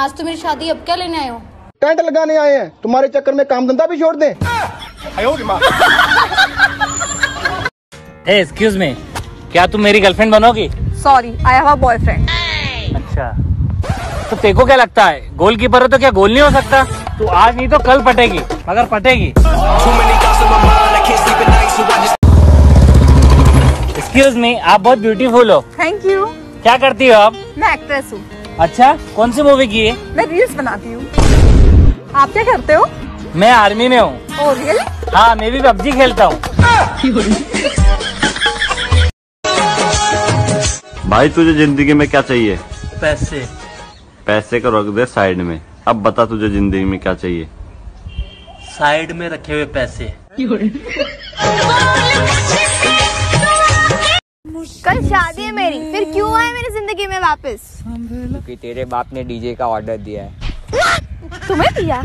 आज तो मेरी शादी अब क्या लेने आए हो? टेंट लगाने आए हैं। तुम्हारे चक्कर में काम धंधा भी छोड़ दे। एक्सक्यूज मी क्या तुम मेरी girlfriend बनोगी? Sorry I have a boyfriend अच्छा। तो तेको क्या लगता है गोलकीपर हो तो क्या गोल नहीं हो सकता? तू आज नहीं तो कल पटेगी मगर पटेगी। एक्सक्यूज मी आप बहुत ब्यूटीफुल हो। थैंक यू क्या करती हो आप? मैं एक्ट्रेस हूँ। अच्छा कौन सी मूवी की है? मैं रील्स बनाती हूँ। आप क्या करते हो? मैं आर्मी में हूँ। हाँ मैं भी पबजी खेलता हूँ। भाई तुझे ज़िंदगी में क्या चाहिए? पैसे। पैसे को रख दे साइड में। अब बता तुझे ज़िंदगी में क्या चाहिए? साइड में रखे हुए पैसे। कल शादी है मेरी फिर क्यों आए मेरी ज़िंदगी में वापस? क्योंकि तेरे बाप ने डीजे का ऑर्डर दिया है। तुम्हें दिया?